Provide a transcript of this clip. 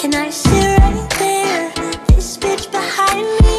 Can I sit right there? This bitch behind me